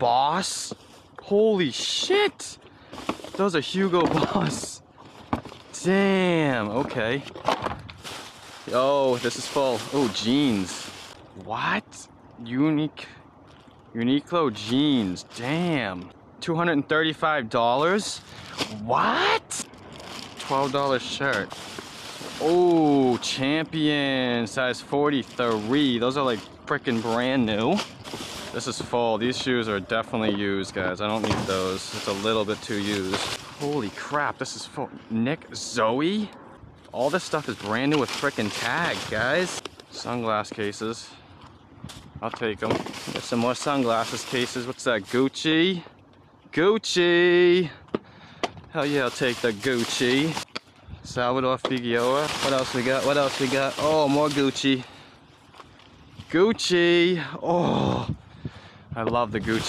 Boss. Holy shit. Those are Hugo Boss. Damn, okay. Oh, this is full. Oh, jeans. What? Unique. Uniqlo jeans. Damn. $235? What? $12 shirt. Oh, champion. Size 43. Those are like freaking brand new. This is full. These shoes are definitely used, guys. I don't need those. It's a little bit too used. Holy crap, this is full. Nick Zoe? All this stuff is brand new with freaking tags, guys. Sunglass cases. I'll take them. Get some more sunglasses cases. What's that, Gucci? Gucci! Hell yeah, I'll take the Gucci. Salvatore Ferragamo. What else we got? What else we got? Oh, more Gucci. Gucci. Oh, I love the Gucci.